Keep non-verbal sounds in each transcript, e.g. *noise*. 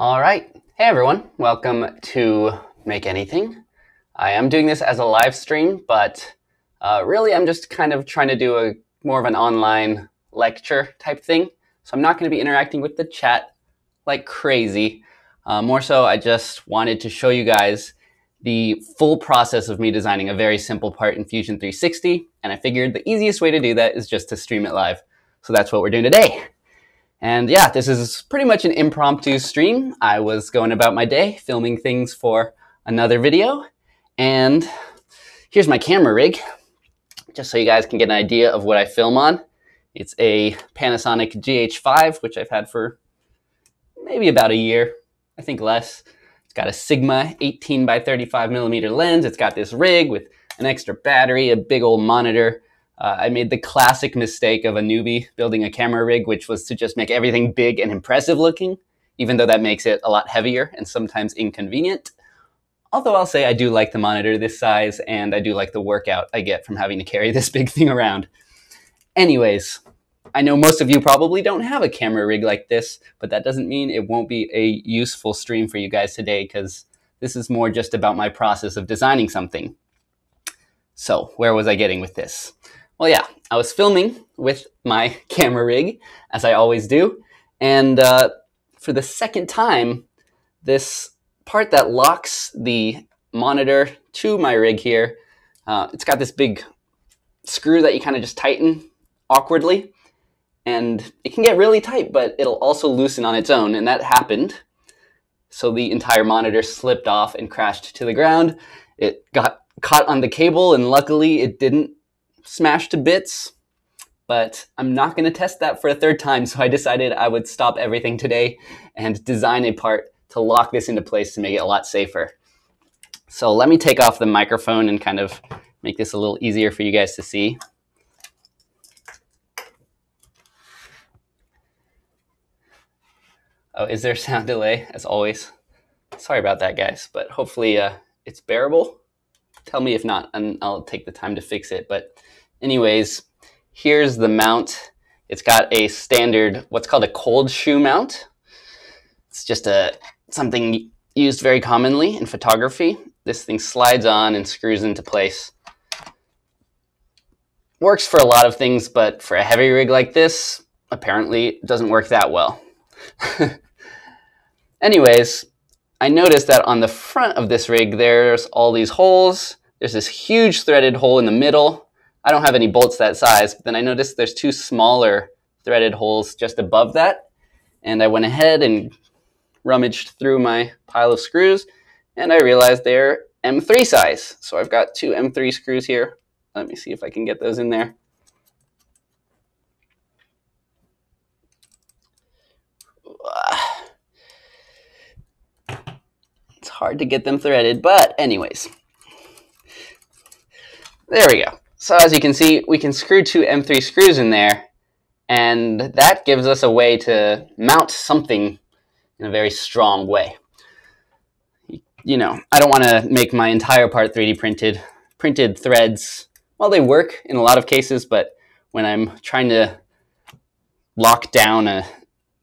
All right. Hey everyone. Welcome to Make Anything. I am doing this as a live stream, but uh, really I'm just kind of trying to do a more of an online lecture type thing. So I'm not going to be interacting with the chat like crazy. Uh, more so, I just wanted to show you guys the full process of me designing a very simple part in Fusion 360. And I figured the easiest way to do that is just to stream it live. So that's what we're doing today. And yeah, this is pretty much an impromptu stream. I was going about my day, filming things for another video. And here's my camera rig, just so you guys can get an idea of what I film on. It's a Panasonic GH5, which I've had for maybe about a year, I think less. It's got a Sigma 18 by 35 millimeter lens. It's got this rig with an extra battery, a big old monitor, uh, I made the classic mistake of a newbie building a camera rig, which was to just make everything big and impressive looking, even though that makes it a lot heavier and sometimes inconvenient. Although I'll say I do like the monitor this size and I do like the workout I get from having to carry *laughs* this big thing around. Anyways, I know most of you probably don't have a camera rig like this, but that doesn't mean it won't be a useful stream for you guys today because this is more just about my process of designing something. So, where was I getting with this? Well, yeah, I was filming with my *laughs* camera rig, as I always do, and uh, for the second time, this part that locks the monitor to my rig here, uh, it's got this big screw that you kind of just tighten awkwardly, and it can get really tight, but it'll also loosen on its own, and that happened. So the entire monitor slipped off and crashed to the ground. It got caught on the cable, and luckily it didn't smashed to bits, but I'm not going to test that for a third time, so I decided I would stop everything today and design a part to lock this into place to make it a lot safer. So let me take off the microphone and kind of make this a little easier for you guys to see. Oh, is there sound delay as always? Sorry about that, guys, but hopefully uh, it's bearable. Tell me if not, and I'll take the time to fix it. But anyways, here's the mount. It's got a standard, what's called a cold shoe mount. It's just a something used very commonly in photography. This thing slides on and screws into place. Works for a lot of things, but for a heavy rig like this, apparently doesn't work that well. *laughs* Anyways, I noticed that on the front of this rig, there's all these holes. There's this huge threaded hole in the middle. I don't have any bolts that size, but then I noticed there's two smaller threaded holes just above that. And I went ahead and rummaged through my pile of screws and I realized they're M3 size. So I've got two M3 screws here. Let me see if I can get those in there. It's hard to get them threaded, but anyways. There we go. So as you can see, we can screw two M3 screws in there, and that gives us a way to mount something in a very strong way. You know, I don't want to make my entire part 3D printed. Printed threads, well, they work in a lot of cases, but when I'm trying to lock down a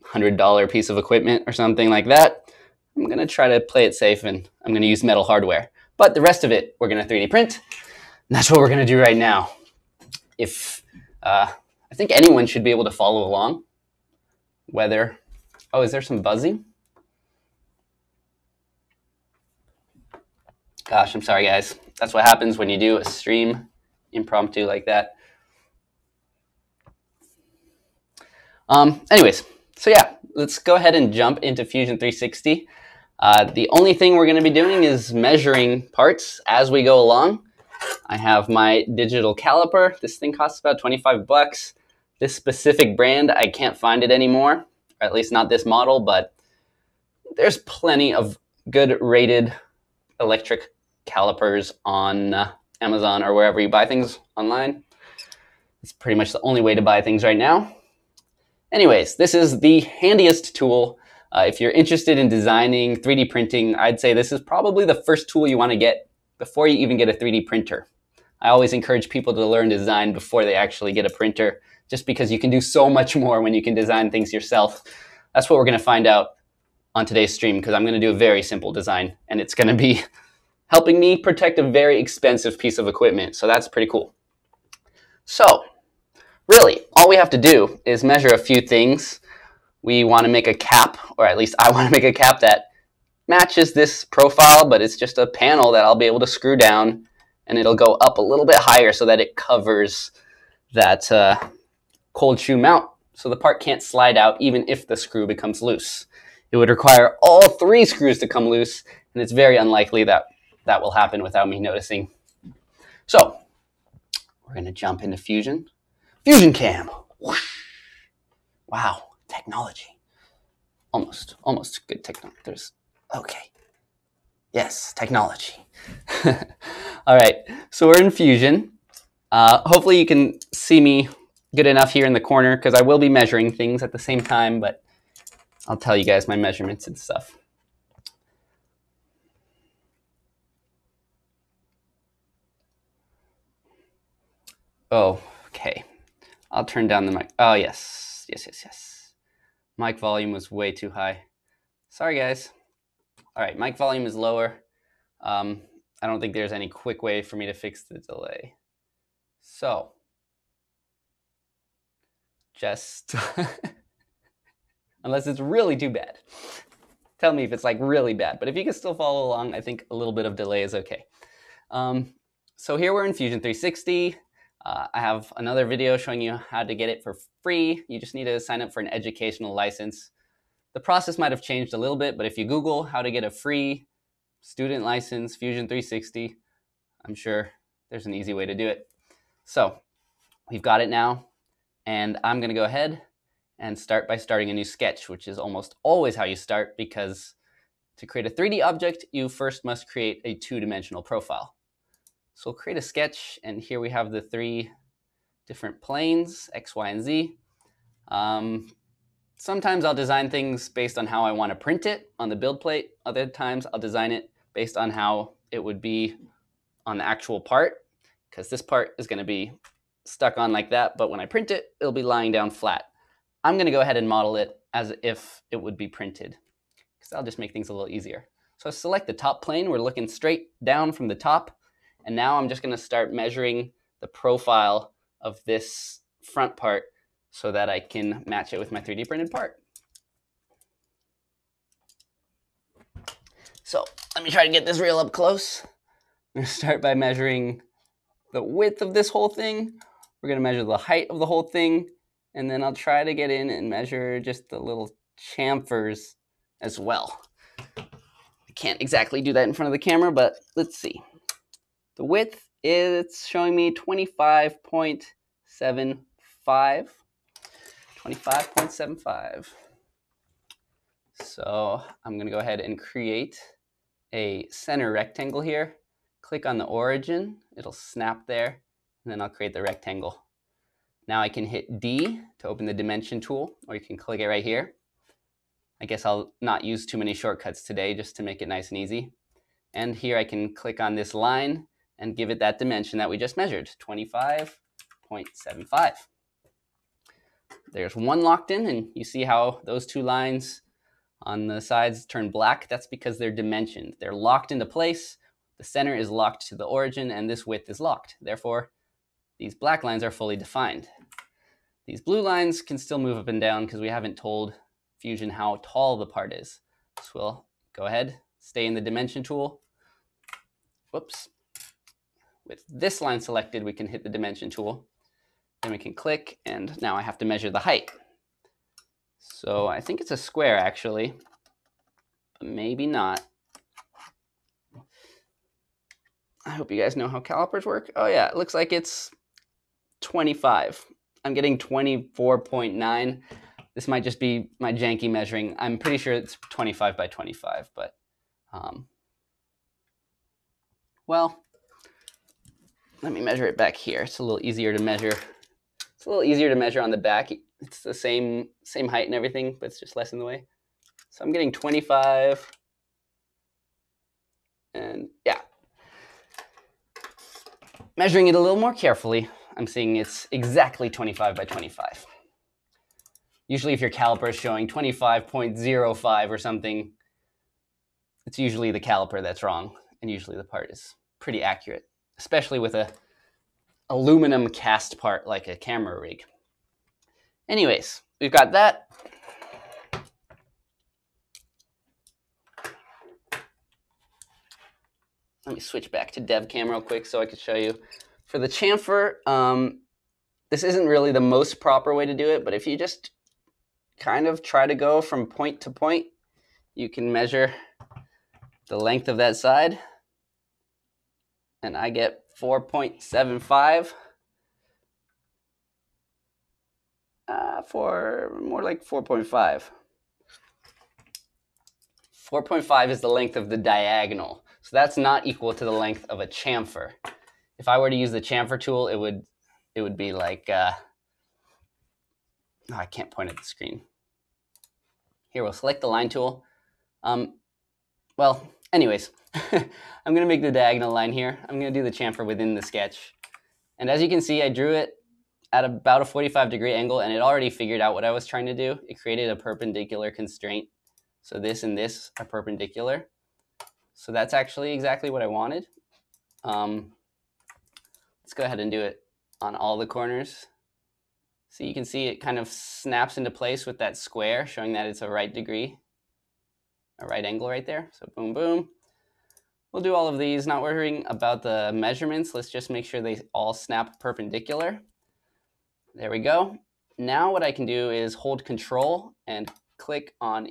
$100 piece of equipment or something like that, I'm going to try to play it safe and I'm going to use metal hardware. But the rest of it, we're going to 3D print. And that's what we're going to do right now. If uh, I think anyone should be able to follow along, whether, oh, is there some buzzing? Gosh, I'm sorry, guys. That's what happens when you do a stream impromptu like that. Um, anyways, so yeah, let's go ahead and jump into Fusion 360. Uh, the only thing we're going to be doing is measuring parts as we go along. I have my digital caliper. This thing costs about 25 bucks. This specific brand, I can't find it anymore, or at least not this model, but there's plenty of good rated electric calipers on uh, Amazon or wherever you buy things online. It's pretty much the only way to buy things right now. Anyways, this is the handiest tool. Uh, if you're interested in designing 3D printing, I'd say this is probably the first tool you want to get before you even get a 3D printer. I always encourage people to learn design before they actually get a printer, just because you can do so much more when you can design things yourself. That's what we're going to find out on today's stream because I'm going to do a very simple design and it's going to be *laughs* helping me protect a very expensive piece of equipment. So that's pretty cool. So really, all we have to do is measure a few things. We want to make a cap, or at least I want to make a cap that matches this profile, but it's just a panel that I'll be able to screw down and it'll go up a little bit higher so that it covers that uh, cold shoe mount so the part can't slide out even if the screw becomes loose. It would require all three screws to come loose, and it's very unlikely that that will happen without me noticing. So, we're going to jump into Fusion. Fusion Cam. Whoosh. Wow, technology. Almost, almost good technology. There's, okay. Yes, technology. *laughs* All right, so we're in Fusion. Uh, hopefully you can see me good enough here in the corner because I will be measuring things at the same time, but I'll tell you guys my measurements and stuff. Oh, okay. I'll turn down the mic. Oh, yes. Yes, yes, yes. Mic volume was way too high. Sorry, guys. All right, mic volume is lower. Um, I don't think there's any quick way for me to fix the delay. So, just, *laughs* unless it's really too bad. Tell me if it's like really bad. But if you can still follow along, I think a little bit of delay is okay. Um, so here we're in Fusion 360. Uh, I have another video showing you how to get it for free. You just need to sign up for an educational license. The process might have changed a little bit, but if you Google how to get a free student license, Fusion 360, I'm sure there's an easy way to do it. So we've got it now, and I'm gonna go ahead and start by starting a new sketch, which is almost always how you start because to create a 3D object, you first must create a two-dimensional profile. So we'll create a sketch, and here we have the three different planes, X, Y, and Z. Um, sometimes I'll design things based on how I want to print it on the build plate. Other times I'll design it based on how it would be on the actual part, because this part is going to be stuck on like that, but when I print it, it'll be lying down flat. I'm going to go ahead and model it as if it would be printed, because that'll just make things a little easier. So I select the top plane. We're looking straight down from the top. And now I'm just going to start measuring the profile of this front part so that I can match it with my 3D printed part. So let me try to get this real up close. I'm to start by measuring the width of this whole thing. We're to measure the height of the whole thing. And then I'll try to get in and measure just the little chamfers as well. I can't exactly do that in front of the camera, but let's see. The width is showing me 25.75. 25.75. So I'm going to go ahead and create a center rectangle here. Click on the origin. It'll snap there. And then I'll create the rectangle. Now I can hit D to open the dimension tool, or you can click it right here. I guess I'll not use too many shortcuts today just to make it nice and easy. And here I can click on this line and give it that dimension that we just measured, 25.75. There's one locked in, and you see how those two lines on the sides turn black? That's because they're dimensioned. They're locked into place. The center is locked to the origin, and this width is locked. Therefore, these black lines are fully defined. These blue lines can still move up and down because we haven't told Fusion how tall the part is. So we'll go ahead, stay in the dimension tool. Whoops, with this line selected, we can hit the dimension tool. Then we can click, and now I have to measure the height. So I think it's a square, actually. But maybe not. I hope you guys know how calipers work. Oh yeah, it looks like it's 25. I'm getting 24.9. This might just be my janky measuring. I'm pretty sure it's 25 by 25, but um, well, let me measure it back here. It's a little easier to measure. It's a little easier to measure on the back. It's the same same height and everything, but it's just less in the way. So I'm getting 25. And yeah. Measuring it a little more carefully, I'm seeing it's exactly 25 by 25. Usually if your caliper is showing 25.05 or something, it's usually the caliper that's wrong, and usually the part is pretty accurate, especially with a aluminum cast part like a camera rig. Anyways, we've got that. Let me switch back to dev cam real quick so I can show you. For the chamfer, um, this isn't really the most proper way to do it, but if you just kind of try to go from point to point, you can measure the length of that side. And I get 4.75 uh, for more like 4.5. 4.5 is the length of the diagonal. So that's not equal to the length of a chamfer. If I were to use the chamfer tool, it would it would be like uh, oh, I can't point at the screen. Here, we'll select the line tool. Um, well, anyways, *laughs* I'm going to make the diagonal line here. I'm going to do the chamfer within the sketch. And as you can see, I drew it at about a 45 degree angle and it already figured out what I was trying to do. It created a perpendicular constraint. So this and this are perpendicular. So that's actually exactly what I wanted. Um, let's go ahead and do it on all the corners. So you can see it kind of snaps into place with that square, showing that it's a right degree, a right angle right there. So boom, boom. We'll do all of these, not worrying about the measurements. Let's just make sure they all snap perpendicular. There we go. Now what I can do is hold control and click on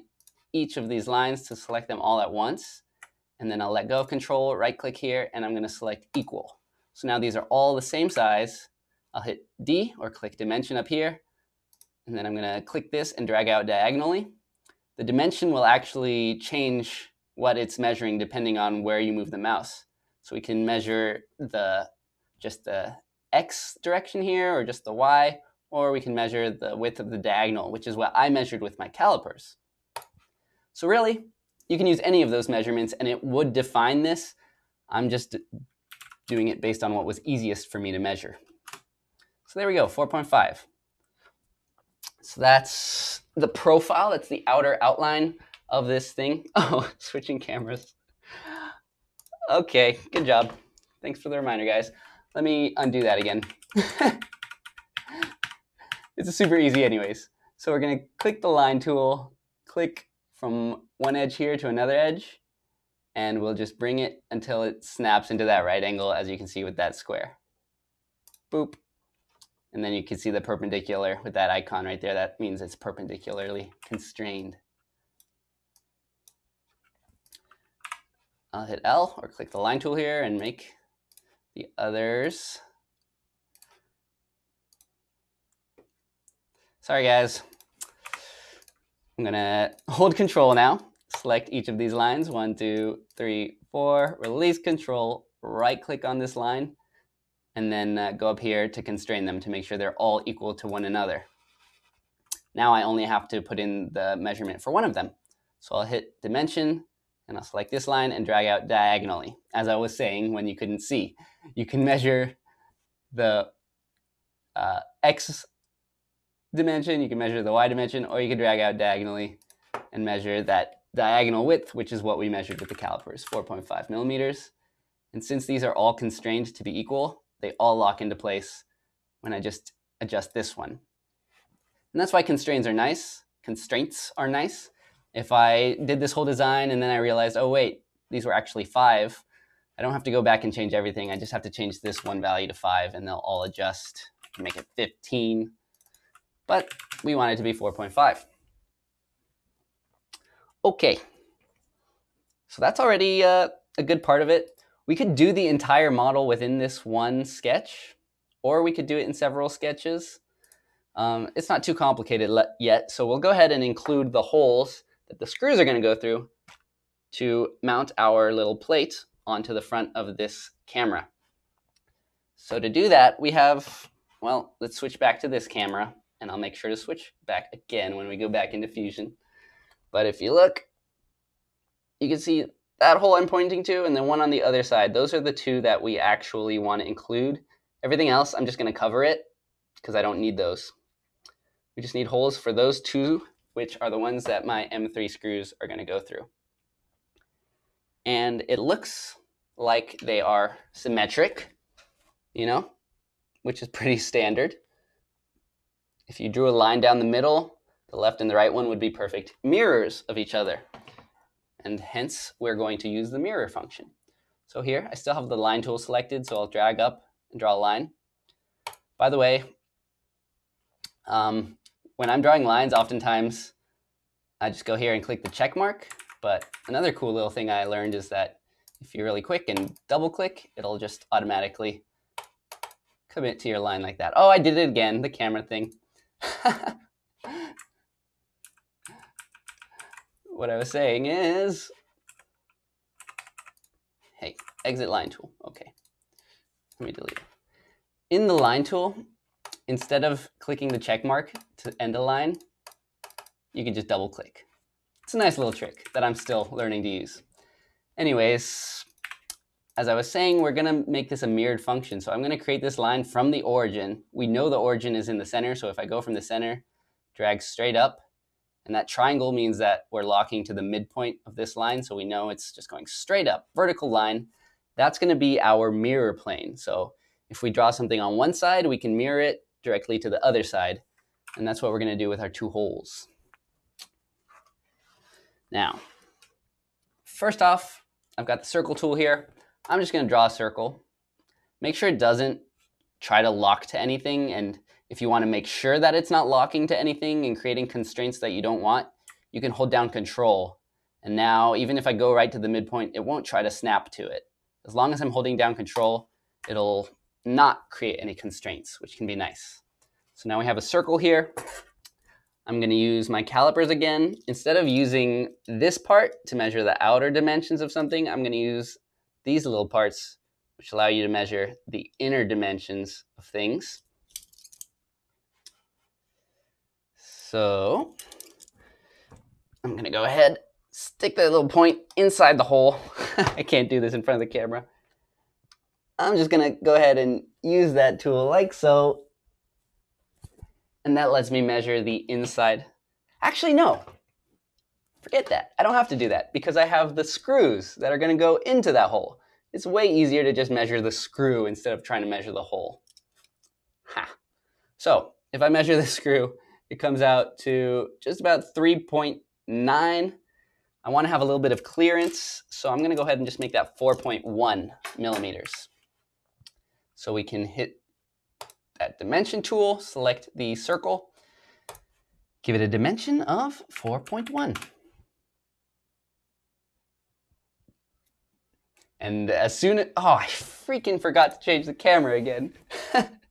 each of these lines to select them all at once. And then I'll let go of control, right click here, and I'm gonna select equal. So now these are all the same size. I'll hit D or click dimension up here. And then I'm gonna click this and drag out diagonally. The dimension will actually change what it's measuring depending on where you move the mouse. So we can measure the just the X direction here or just the Y, or we can measure the width of the diagonal, which is what I measured with my calipers. So really, you can use any of those measurements and it would define this. I'm just doing it based on what was easiest for me to measure. So there we go, 4.5. So that's the profile, that's the outer outline of this thing. *laughs* Oh, switching cameras. Okay, good job. Thanks for the reminder, guys. Let me undo that again. *laughs* it's super easy anyways. So we're gonna click the line tool, click from one edge here to another edge, and we'll just bring it until it snaps into that right angle as you can see with that square. Boop. And then you can see the perpendicular with that icon right there. That means it's perpendicularly constrained. I'll hit L or click the line tool here and make the others. Sorry guys. I'm gonna hold control now select each of these lines, one, two, three, four, release control, right click on this line, and then uh, go up here to constrain them to make sure they're all equal to one another. Now I only have to put in the measurement for one of them. So I'll hit dimension, and I'll select this line and drag out diagonally. As I was saying when you couldn't see, you can *laughs* measure the uh, x dimension, you can measure the y dimension, or you can drag out diagonally and measure that diagonal width, which is what we measured with the calipers, 4.5 millimeters. And since these are all constrained to be equal, they all lock into place when I just adjust this one. And that's why constraints are nice. Constraints are nice. If I did this whole design and then I realized, oh wait, these were actually five, I don't have to go back and change everything. I just have to change this one value to five and they'll all adjust to make it 15. But we want it to be 4.5. Okay. So that's already uh, a good part of it. We could do the entire model within this one sketch, or we could do it in several sketches. Um, it's not too complicated yet, so we'll go ahead and include the holes that the screws are going to go through to mount our little plate onto the front of this camera. So to do that, we have, well, let's switch back to this camera, and I'll make sure to switch back again when we go back into Fusion. But if you look, you can see that hole I'm pointing to and then one on the other side. Those are the two that we actually want to include. Everything else, I'm just going to cover it because I don't need those. We just need holes for those two, which are the ones that my M3 screws are going to go through. And it looks like they are symmetric, you know, which is *laughs* pretty standard. If you drew a line down the middle, the left and the right one would be perfect mirrors of each other. And hence, we're going to use the mirror function. So here, I still have the line tool selected, so I'll drag up and draw a line. By the way, um, when I'm drawing lines, oftentimes I just go here and click the check mark. But another cool little thing I learned is that if you're really quick and double click, it'll just automatically commit to your line like that. Oh, I did it again, the camera thing. *laughs* what I was saying is, hey, exit line tool. Okay, let me delete it. In the line tool, instead of clicking the check mark to end a line, you can just double click. It's a nice little trick that I'm still learning to use. Anyways, as I was saying, we're gonna make this a mirrored function. So I'm gonna create this line from the origin. We know the origin is in the center, so if I go from the center, drag straight up, and that triangle means that we're locking to the midpoint of this line, so we know it's just going straight up, vertical line. That's gonna be our mirror plane. So if we draw something on one side, we can mirror it directly to the other side. And that's what we're gonna do with our two holes. Now, first off, I've got the circle tool here. I'm just gonna draw a circle. Make sure it doesn't try to lock to anything. And if you wanna make sure that it's not locking to anything and creating constraints that you don't want, you can hold down control. And now, even if I go right to the midpoint, it won't try to snap to it. As long as I'm holding down control, it'll not create any constraints, which can be nice. So now we have a circle here. I'm going to use my calipers again. Instead of using this part to measure the outer dimensions of something, I'm going to use these little parts, which allow you to measure the inner dimensions of things. So I'm going to go ahead, stick that little point inside the hole. *laughs* I can't do this in front of the camera. I'm just going to go ahead and use that tool like so and that lets me measure the inside. Actually, no. Forget that. I don't have to do that because I have the screws that are going to go into that hole. It's way easier to just measure the screw instead of trying to measure the hole. Ha. So if I measure the *laughs* screw, it comes out to just about 3.9. I want to have a little bit of clearance, so I'm going to go ahead and just make that 4.1 millimeters. So we can hit that dimension tool, select the circle, give it a dimension of 4.1. And as soon as, oh, I freaking forgot to change the camera again. *laughs*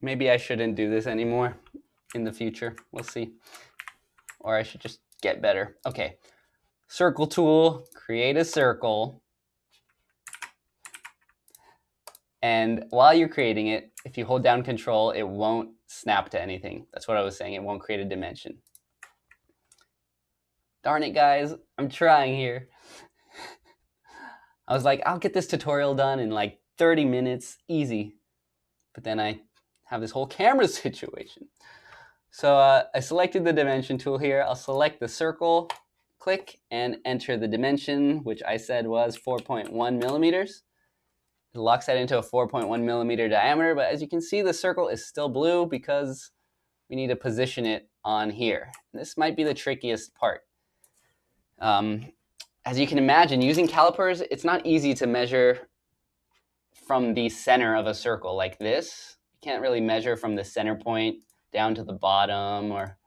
Maybe I shouldn't do this anymore in the future. We'll see. Or I should just get better. Okay. Circle tool, create a circle. And while you're creating it, if you hold down control, it won't snap to anything. That's what I was saying. It won't create a dimension. Darn it, guys. I'm trying here. *laughs* I was like, I'll get this tutorial done in like 30 minutes, easy. But then I have this whole camera *laughs* situation. So uh, I selected the dimension tool here. I'll select the circle, click, and enter the dimension, which I said was 4.1 millimeters. It locks that into a 4.1 millimeter diameter, but as you can see, the circle is still blue because we need to position it on here. This might be the trickiest part. Um, as you can imagine, using calipers, it's not easy to measure from the center of a circle like this. Can't really measure from the center point down to the bottom or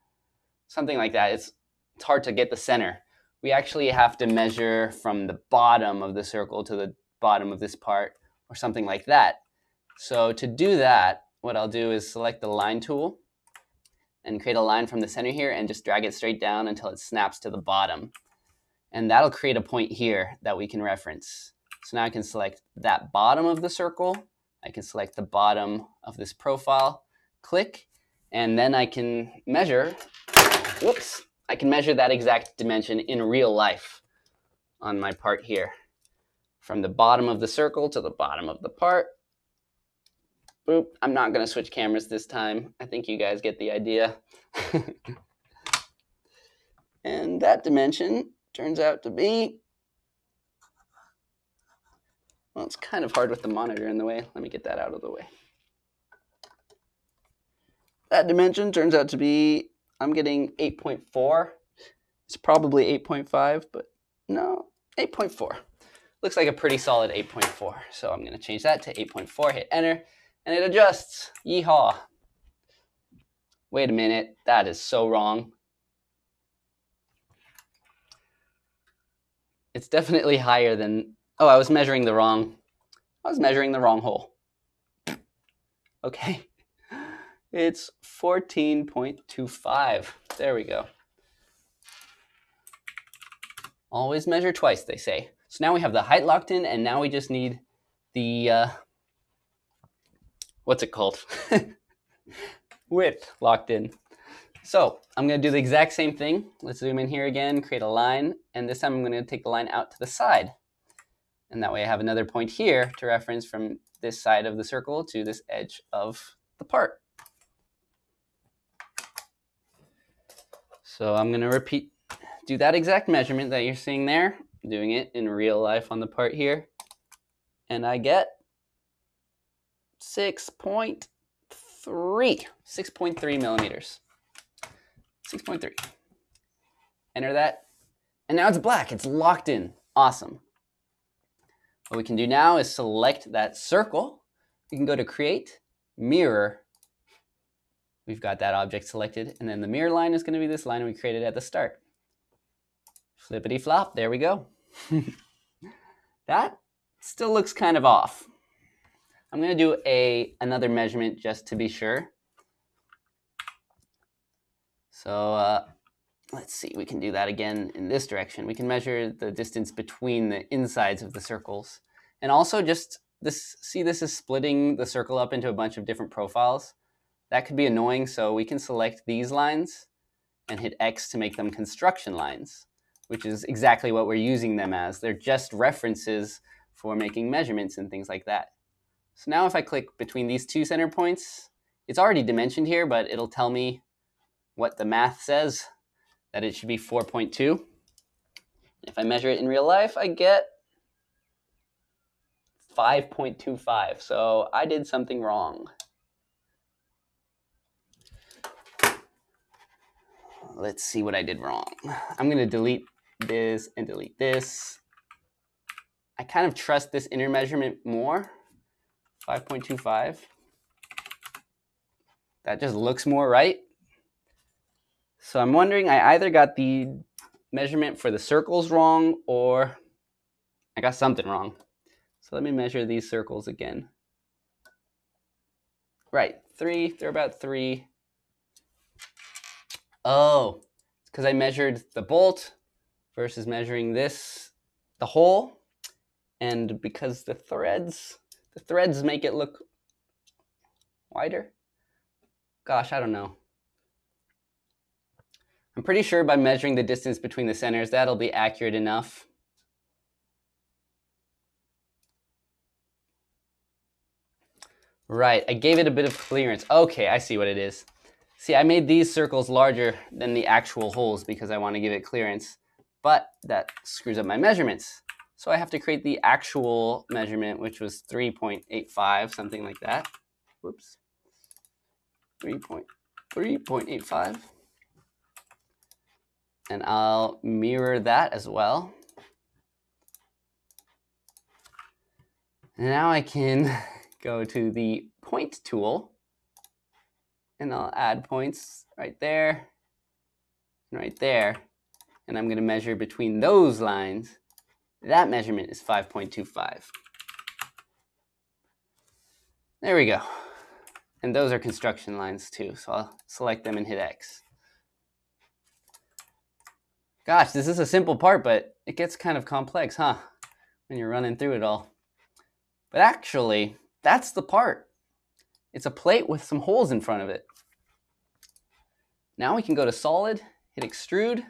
something like that. It's, it's hard to get the center. We actually have to measure from the bottom of the circle to the bottom of this part or something like that. So to do that, what I'll do is select the line tool and create a line from the center here and just drag it straight down until it snaps to the bottom. And that'll create a point here that we can reference. So now I can select that bottom of the circle. I can select the bottom of this profile, click, and then I can measure, whoops, I can measure that exact dimension in real life on my part here from the bottom of the circle to the bottom of the part. boop. I'm not going to switch cameras this time. I think you guys get the idea. *laughs* and that dimension turns out to be, well, it's kind of hard with the monitor in the way. Let me get that out of the way. That dimension turns out to be, I'm getting 8.4. It's probably 8.5, but no, 8.4. Looks like a pretty solid 8.4. So I'm going to change that to 8.4, hit enter, and it adjusts. Yeehaw. Wait a minute, that is so wrong. It's definitely higher than, oh, I was measuring the wrong, I was measuring the wrong hole. Okay, it's 14.25. There we go. Always measure twice, they say. So now we have the height locked in, and now we just need the, uh, what's it called? *laughs* Width locked in. So I'm going to do the exact same thing. Let's zoom in here again, create a line, and this time I'm going to take the line out to the side. And that way I have another point here to reference from this side of the circle to this edge of the part. So I'm going to repeat, do that exact measurement that you're seeing there, doing it in real life on the part here. And I get 6.3, 6.3 millimeters. 6.3. Enter that. And now it's black. It's locked in. Awesome. What we can do now is select that circle. We can go to Create, Mirror. We've got that object selected. And then the mirror line is going to be this line we created at the start. Flippity flop. There we go. *laughs* that still looks kind of off. I'm going to do a another measurement just to be sure. So uh, let's see, we can do that again in this direction. We can measure the distance between the insides of the circles. And also just this, see this is splitting the circle up into a bunch of different profiles. That could be annoying, so we can select these lines and hit X to make them construction lines, which is exactly what we're using them as. They're just references for making measurements and things like that. So now if I click between these two center points, it's already dimensioned here, but it'll tell me what the math says, that it should be 4.2. If I measure it in real life, I get 5.25. So I did something wrong. Let's see what I did wrong. I'm going to delete this and delete this. I kind of trust this inner measurement more. 5.25. That just looks more right. So I'm wondering, I either got the measurement for the circles wrong or I got something wrong. So let me measure these circles again. Right, three, they're about three. Oh, because I measured the bolt versus measuring this, the hole. And because the threads, the threads make it look wider. Gosh, I don't know. I'm pretty sure by measuring the distance between the centers, that'll be accurate enough. Right, I gave it a bit of clearance. Okay, I see what it is. See, I made these circles larger than the actual holes because I want to give it clearance, but that screws up my measurements. So I have to create the actual measurement, which was 3.85, something like that. Whoops. 3.3.85 and I'll mirror that as well. And now I can *laughs* go to the point tool and I'll add points right there and right there. And I'm going to measure between those lines. That measurement is 5.25. There we go. And those are construction lines too. So I'll select them and hit X. Gosh, this is a simple part, but it gets kind of complex, huh? When you're running through it all. But actually, that's the part. It's a plate with some holes in front of it. Now we can go to solid, hit extrude,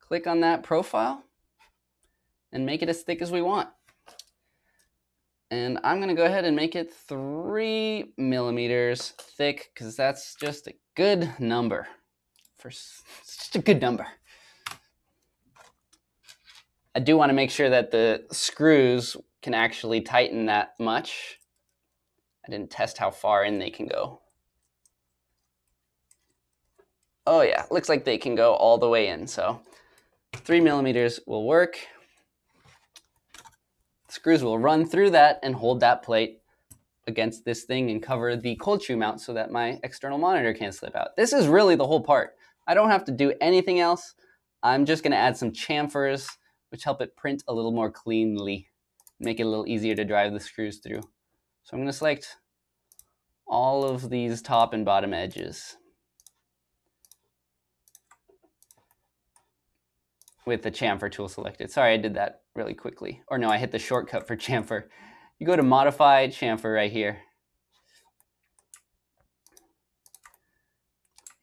click on that profile, and make it as thick as we want. And I'm gonna go ahead and make it three millimeters thick because that's just a good number. For, it's just a good number. I do want to make sure that the screws can actually tighten that much. I didn't test how far in they can go. Oh yeah, looks like they can go all the way in. So three millimeters will work. Screws will run through that and hold that plate against this thing and cover the cold shoe mount so that my external monitor can't slip out. This is really the whole part. I don't have to do anything else. I'm just gonna add some chamfers which help it print a little more cleanly, make it a little easier to drive the screws through. So I'm going to select all of these top and bottom edges with the chamfer tool selected. Sorry, I did that really quickly. Or no, I hit the shortcut for *laughs* chamfer. You go to modify chamfer right here.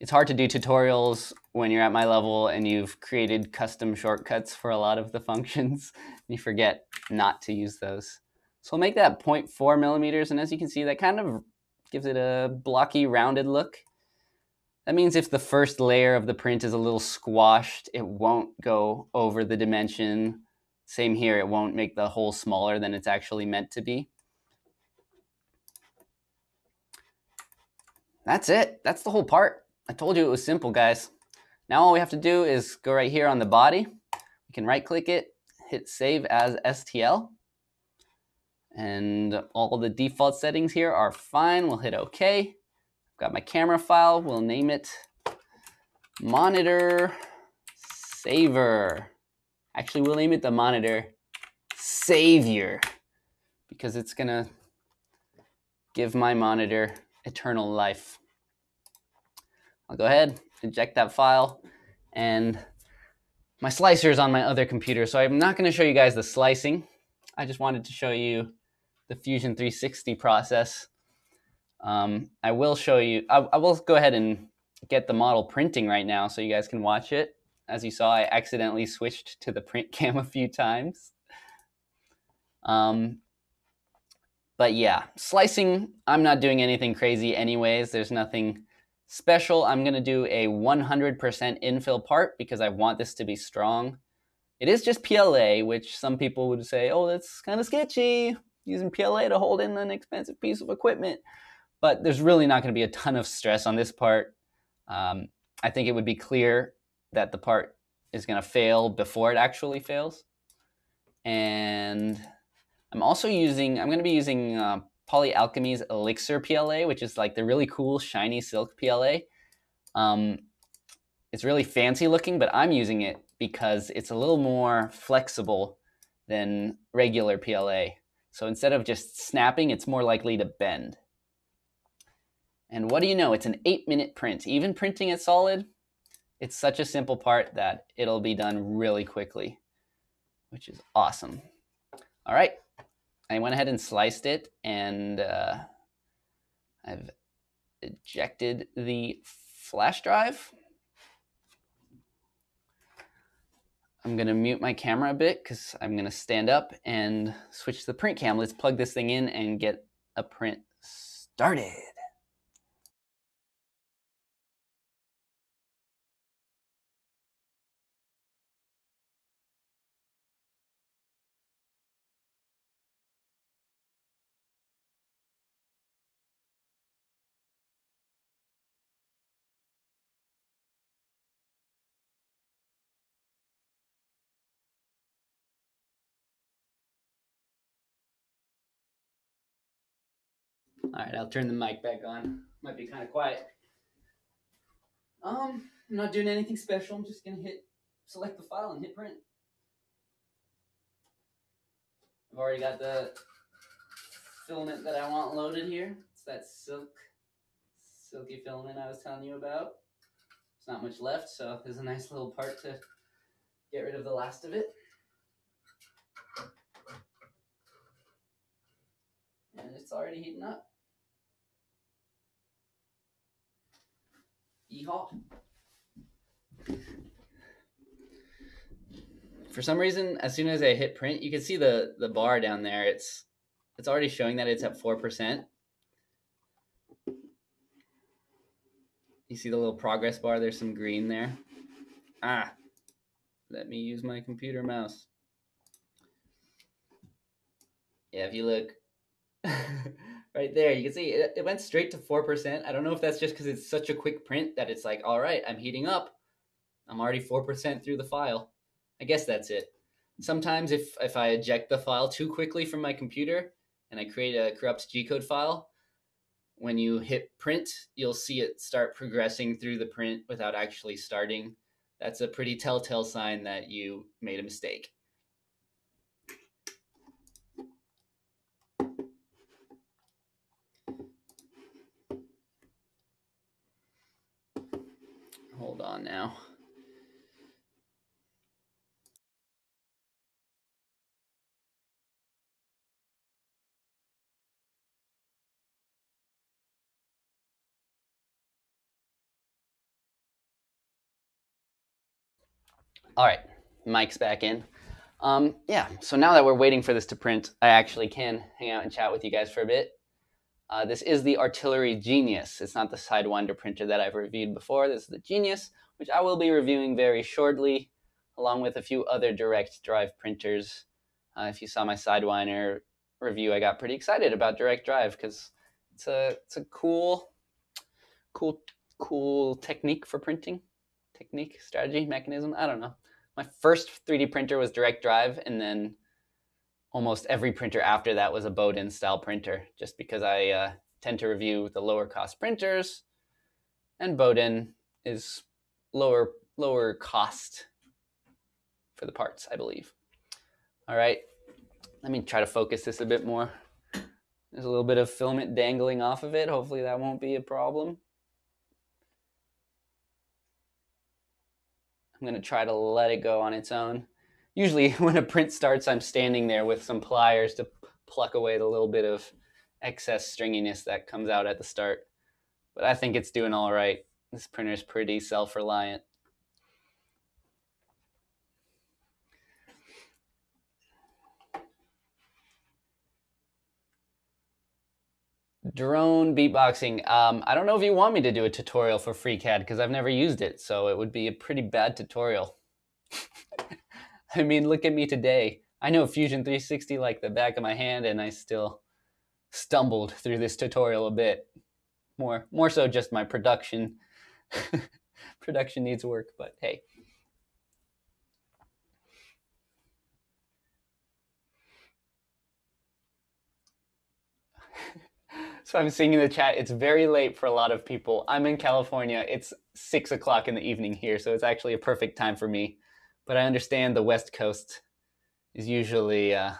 it's hard to do tutorials when you're at my level and you've created custom shortcuts for a lot of the *laughs* functions. you forget not to use those. So I'll make that 0.4 millimeters, and as you can see, that kind of gives it a blocky, rounded look. That means if the first layer of the print is a little squashed, it won't go over the dimension. Same here, it won't make the hole smaller than it's actually meant to be. That's it. That's the whole part. I told you it was simple, guys. Now all we have to do is go right here on the body. We can right click it, hit save as STL. And all the default settings here are fine. We'll hit OK. I've got my camera file. We'll name it monitor saver. Actually, we'll name it the monitor savior because it's going to give my monitor eternal life. I'll go ahead, eject that file, and my slicer is on my other computer, so I'm not going to show you guys the slicing. I just wanted to show you the Fusion 360 process. Um, I will show you, I, I, will go ahead and get the model printing right now so you guys can watch it. As you saw, I accidentally switched to the print *laughs* cam a few times. Um, but yeah, slicing, I'm not doing anything crazy anyways. There's nothing Special, I'm going to do a 100% infill part because I want this to be strong. It is just PLA, which some people would say, oh, that's kind of sketchy, using PLA to hold in an expensive piece of equipment. But there's really not going to be a ton of stress on this part. Um, I think it would be clear that the part is going to fail before it actually fails. And I'm also using, I'm going to be using uh, Polyalchemy's Elixir PLA, which is like the really cool shiny silk PLA. Um, it's really fancy looking, but I'm using it because it's a little more flexible than regular PLA. So instead of just snapping, it's more likely to bend. And what do you know? It's an eight minute print. Even printing it solid, it's such a simple part that it'll be done really quickly, which is awesome. All right, I went ahead and sliced it and uh, I've ejected the flash drive. I'm gonna mute my camera a bit because I'm gonna stand up and switch to the print cam. Let's plug this thing in and get a print started. All right, I'll turn the mic back on. Might be kind of quiet. Um, I'm not doing anything special. I'm just gonna hit select the file and hit print. I've already got the filament that I want loaded here. It's that silk, silky filament I was telling you about. There's not much left, so there's a nice little part to get rid of the last of it. And it's already heating up. Yeehaw. For some reason, as soon as I hit print, you can see the, the bar down there. It's it's already showing that it's at 4%. You see the little progress bar? There's some green there. Ah, let me use my computer mouse. Yeah, if you look *laughs* right there, you can see it, it went straight to 4%. I don't know if that's just because it's such a quick print that it's like, all right, I'm heating up. I'm already 4% through the file. I guess that's it. Sometimes if, if I eject the file too quickly from my computer and I create a corrupt G-code file, when you hit print, you'll see it start progressing through the print without actually starting. That's a pretty telltale sign that you made a mistake. Hold now. All right, mic's back in. Um, yeah, so now that we're waiting for this to print, I actually can hang out and chat with you guys for a bit. Uh, this is the Artillery Genius. It's not the Sidewinder printer that I've reviewed before. This is the Genius, which I will be reviewing very shortly, along with a few other direct drive printers. Uh, if you saw my Sidewinder review, I got pretty excited about direct drive because it's a it's a cool, cool, cool technique for printing, technique, strategy, mechanism. I don't know my first 3D printer was direct drive, and then almost every printer after that was a Bowden style printer, just because I uh, tend to review the lower cost printers, and Bowden is lower lower cost for the parts, I believe. All right, let me try to focus this a bit more. There's a little bit of filament dangling off of it. Hopefully that won't be a problem. I'm going to try to let it go on its own. Usually *laughs* when a print starts, I'm standing there with some pliers to pluck away the little bit of excess stringiness that comes out at the start. But I think it's doing all right. This printer is pretty self-reliant. Drone beatboxing. Um, I don't know if you want me to do a tutorial for FreeCAD because I've never used it, so it would be a pretty bad tutorial. *laughs* I mean, look at me today. I know Fusion 360 like the back of my hand, and I still stumbled through this tutorial a bit. More, more so just my production. *laughs* production needs work, but hey. *laughs* So I'm seeing in the chat, it's very late for a lot of people. I'm in California. It's six o'clock in the evening here, so it's actually a perfect time for me. But I understand the West Coast is usually uh,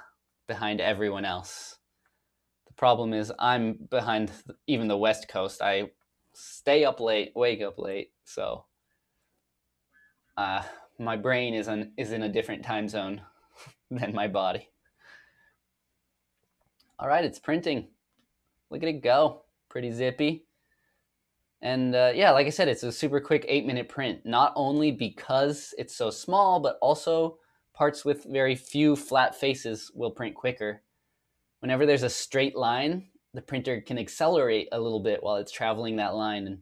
behind everyone else. The problem is I'm behind even the West Coast. I stay up late, wake up late, so uh, my brain is, an, is in a different time zone *laughs* than my body. All right, it's printing look at it go. Pretty zippy. And uh, yeah, like I said, it's a super quick eight minute print, not only because it's so small, but also parts with very few flat faces will print quicker. Whenever there's a straight line, the printer can accelerate a little bit while it's traveling that line. And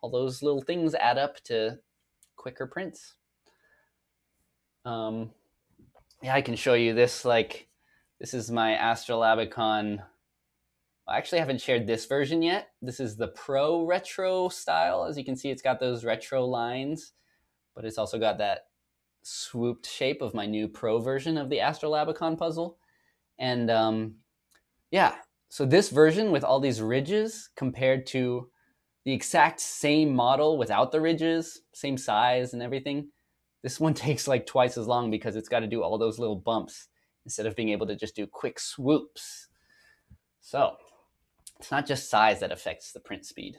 all those little things add up to quicker prints. Um, yeah, I can show you this. Like, this is my Astrolabicon I actually haven't shared this version yet. This is the Pro Retro style. As you can see, it's got those retro lines, but it's also got that swooped shape of my new Pro version of the Astrolabicon puzzle. And um, yeah, so this version with all these ridges compared to the exact same model without the ridges, same size and everything, this one *laughs* takes like twice as long because it's got to do all those little bumps instead of being able to just do quick swoops. So it's not just size that affects the print speed.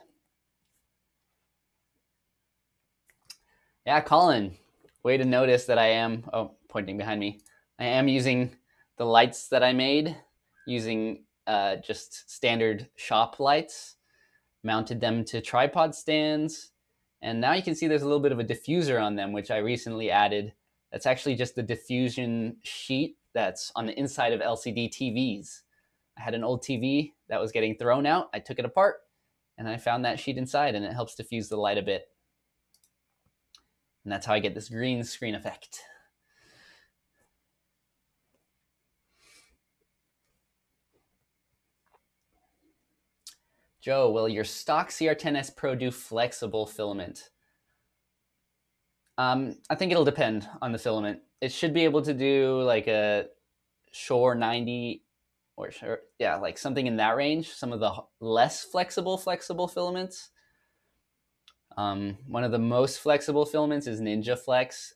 Yeah, Colin, way to notice that I am, oh, pointing behind me. I am using the lights that I made using uh, just standard shop lights, mounted them to tripod stands, and now you can see there's a little bit of a diffuser on them, which I recently added. That's actually just the diffusion sheet that's on the inside of LCD TVs. I had an old TV that was getting thrown out. I took it apart and I found that sheet inside and it helps diffuse the light a bit. And that's how I get this green screen effect. Joe, will your stock CR10S Pro do flexible filament? Um, I think it'll depend on the filament. It should be able to do like a Shore 90 or yeah, like something in that range. Some of the less flexible flexible filaments. Um, one of the most flexible filaments is NinjaFlex.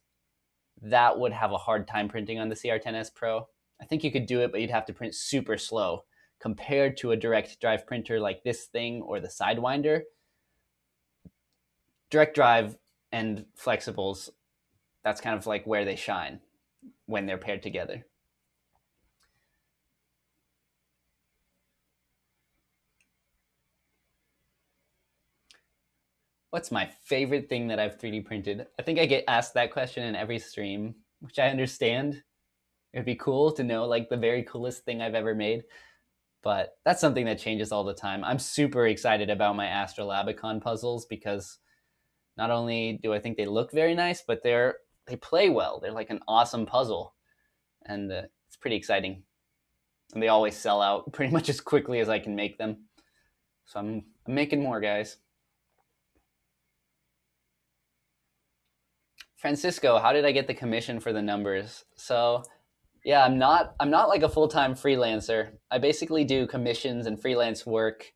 That would have a hard time printing on the CR10S Pro. I think you could do it, but you'd have to print super slow compared to a direct drive printer like this thing or the Sidewinder. Direct drive and flexibles, that's kind of like where they shine when they're paired together. What's my favorite thing that I've 3D printed? I think I get asked that question in every stream, which I understand. It'd be cool to know like the very coolest thing I've ever made but that's something that changes all the time. I'm super excited about my Astrolabicon puzzles because not only do I think they look very nice, but they're they play well. They're like an awesome puzzle, and uh, it's pretty exciting. And they always sell out *laughs* pretty much as quickly as I can make them. So I'm I'm making more, guys. Francisco, how did I get the commission for the numbers? So yeah, I'm not I'm not like a full-time freelancer. I basically do commissions and freelance work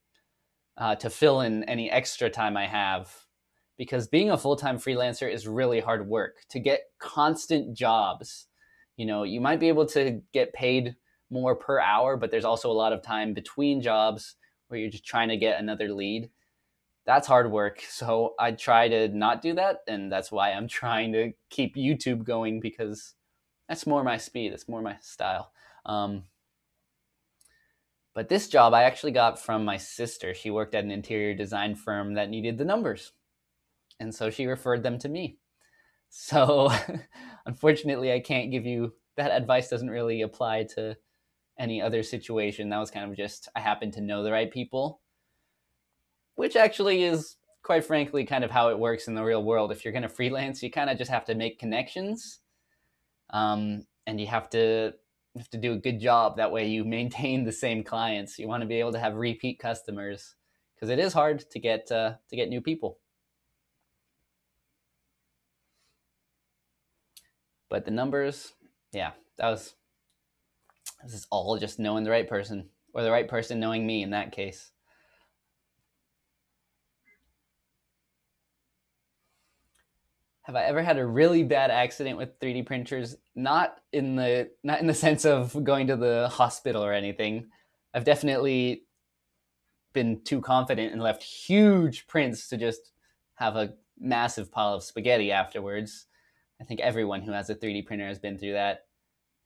uh, to fill in any extra time I have because being a full-time freelancer is really hard work. To get constant jobs, you know, you might be able to get paid more per hour, but there's also a lot of time between jobs where you're just trying to get another lead. That's hard work. So I try to not do that. And that's why I'm *laughs* trying to keep YouTube going because that's more my speed. That's more my style. Um, but this job I actually got from my sister. She worked at an interior design firm that needed the numbers. And so she referred them to me. *laughs* So unfortunately, I can't give you that advice, doesn't really apply to any other situation. That was kind of just, I happen to know the right people, which actually is quite frankly kind of how it works in the real world. If you're going to freelance, you kind of just have to make connections um, and you have to have to do a good job. That way, you maintain the same clients. You want to be able to have repeat customers because it is hard to get uh, to get new people. But the numbers, yeah, that was this is all just knowing the right person or the right person knowing me in that case. Have I ever had a really bad accident with 3D printers? Not in the not in the sense of going to the hospital or anything. I've definitely been too confident and left huge prints to just have a massive pile of spaghetti afterwards. I think everyone who has a 3D printer has been through that.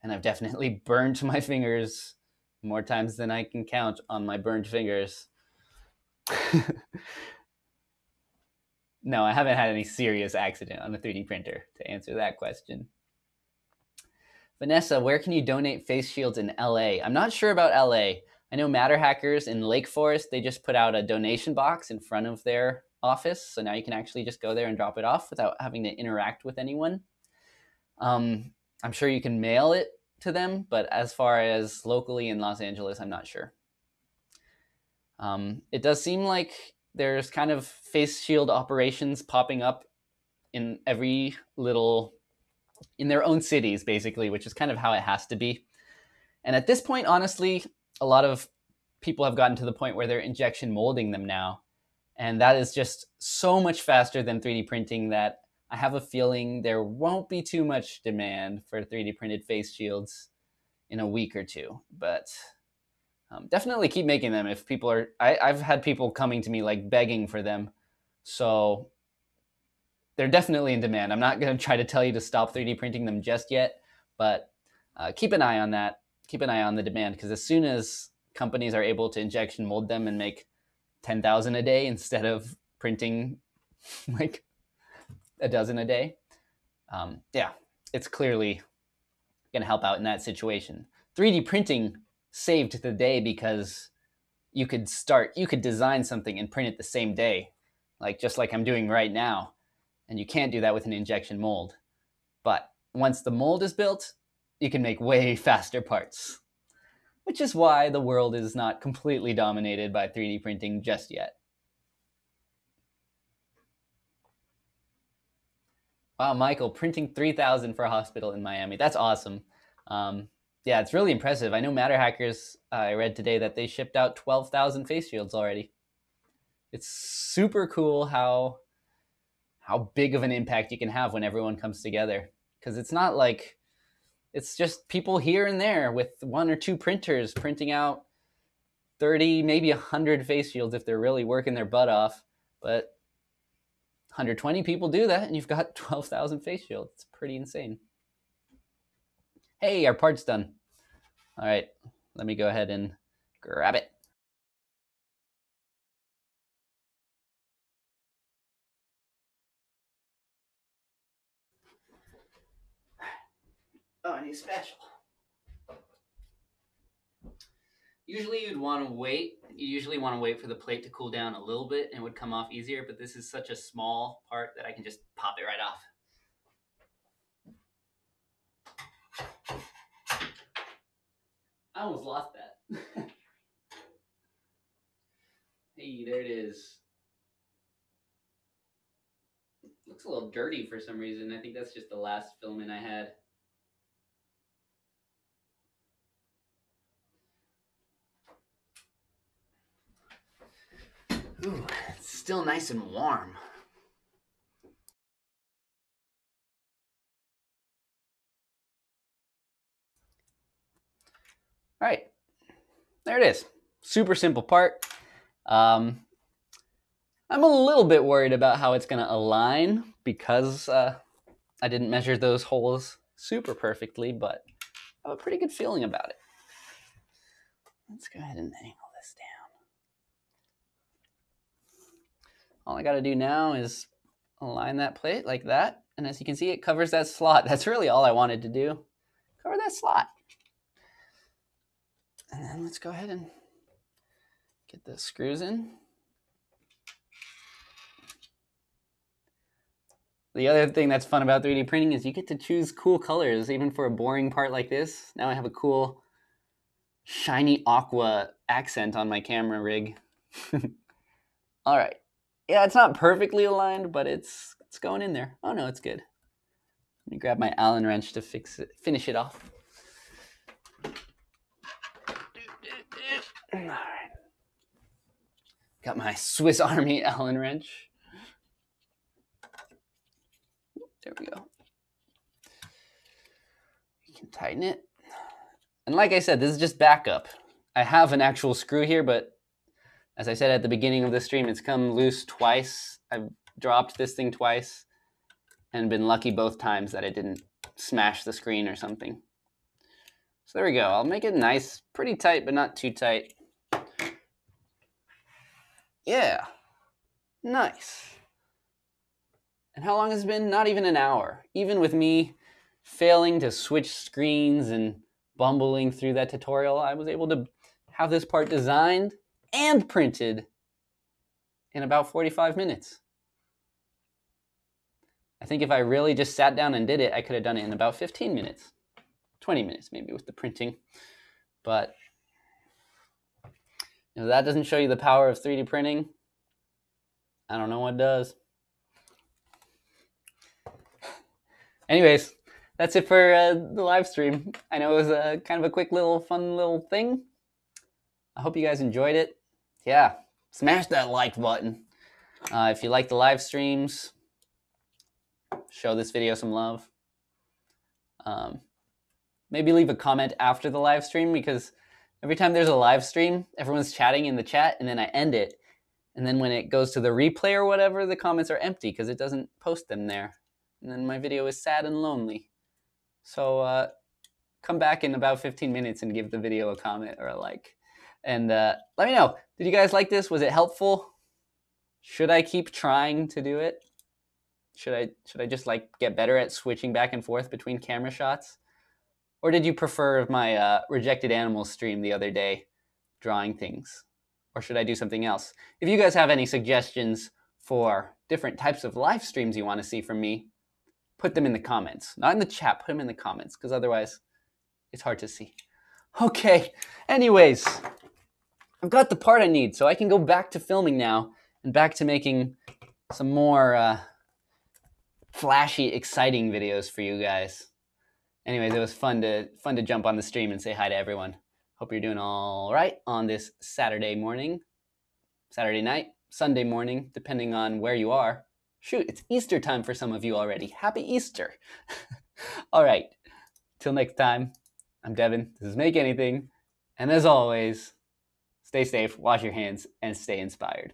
And I've definitely *laughs* burned my fingers more times than I can count on my burned fingers. *laughs* No, I haven't had any serious accident on a 3D printer to answer that question. Vanessa, where can you donate face shields in LA? I'm not sure about LA. I know MatterHackers in Lake Forest, they just put out a donation box in front of their office. So now you can actually just go there and drop it off without having to interact with anyone. Um, I'm sure you can mail it to them, but as far as locally in Los Angeles, I'm not sure. Um, it does seem like there's kind of face shield operations popping up in every little in their own cities basically which is kind of how it has to be. And at this point honestly a lot of people have gotten to the point where they're injection molding them now. And that is just so much faster than 3d printing that i have a feeling there won't be too much demand for 3d printed face shields in a week or two. But um, definitely keep making them if people are I, i've had people coming to me like begging for them. So they're definitely in demand. I'm not going *laughs* to try to tell you to stop 3d printing them just yet but uh, keep an eye on that. Keep an eye on the demand because as soon as companies are able to injection mold them and make 10000 a day *laughs* instead of printing *laughs* like a dozen a day um, yeah it's clearly going to help out in that situation. 3d printing saved the day because you could start, you could design something and print it the same day, like just like I'm doing right now. And you can't do that with an injection mold. But once the mold is built, you can make way *laughs* faster parts. Which is why the world is not completely dominated by 3D printing just yet. Wow, Michael, printing 3,000 for a hospital in Miami. That's awesome. Um, yeah, it's really impressive. I know MatterHackers, uh, I read today that they shipped out 12,000 face shields already. It's super cool how how big of an impact you can have when everyone comes together because it's not like it's just people here and there with one or two printers printing out 30 maybe 100 face shields if they're really working their butt off but 120 people do that and you've got *laughs* 12,000 face shields. It's pretty insane. Hey, our part's done. All right, let me go ahead and grab it. Oh, I need special. Usually you'd want to wait. You usually want to wait for the plate to cool down a little bit and it would come off easier, but this is such a small part that I can just pop it right off. I almost lost that. *laughs* hey, there it is. Looks a little dirty for some reason. I think that's just the last filament I had. Ooh, it's still nice and warm. Right, there it is. Super simple part. Um, I'm a little bit worried about how it's going to align because uh, I didn't measure those holes super perfectly, but I have a pretty good feeling about it. Let's go ahead and angle this down. All I got to do now is align that plate like that. And as you can see, it covers that slot. *laughs* That's really all I wanted to do. Cover that slot. And then let's go ahead and get the screws in. The other thing that's fun about 3D printing is you get to choose cool colors, even for a boring part like this. Now I have a cool shiny aqua accent on my camera rig. *laughs* All right. Yeah, it's not perfectly aligned, but it's it's going in there. Oh no, it's good. Let me grab my Allen wrench to fix it, finish it off. All right. Got my Swiss Army Allen wrench. There we go. You can tighten it. And like I said, this is just backup. I have an actual screw here, but as I said at the beginning of the stream, it's come loose twice. I've dropped this thing twice and been lucky both times that it didn't smash the screen or something. So there we go. I'll make it nice, pretty tight, but not too tight. Yeah, nice. And how long has it been? Not even an hour. Even with me failing to switch screens and bumbling through that tutorial, I was able to have this part designed and printed in about 45 minutes. I think if I really just sat down and did it, I could have done it in about 15 minutes, 20 minutes maybe with the printing. But that doesn't show you the power of 3D printing. I don't know what does. Anyways, that's it for uh, the live stream. I know it was a kind of a quick little fun little thing. I hope you guys enjoyed it yeah, smash that like button. Uh, if you like the live streams, show this video some love. Um, maybe leave a comment after the live stream because every time there's a live stream, everyone's chatting in the chat and then I end it. And then when it goes to the replay or whatever, the comments are empty because it doesn't post them there. And then my video is sad and lonely. So uh, come back in about 15 minutes and give the video a comment or a like. And uh, let me know. Did you guys like this? Was it helpful? Should I keep trying to do it? Should I should I just like get better at switching back and forth between camera shots? Or did you prefer my uh, rejected animals stream the other day, drawing things? Or should I do something else? If you guys have any suggestions for different types of live streams you want to see from me, put them in the comments. Not in the chat, put them in the comments, because otherwise it's hard to see. Okay, anyways, I've got the part I need, so I can go back to filming now and back to making some more uh, flashy, exciting videos for you guys. Anyways, it was fun to fun to jump on the stream and say hi to everyone. Hope you're doing all right on this Saturday morning, Saturday night, Sunday morning, depending on where you are. Shoot, it's Easter time for some of you already. Happy Easter. *laughs* all right. Till next time, I'm Devin. This is Make Anything. And as always, stay safe, wash your hands, and stay inspired.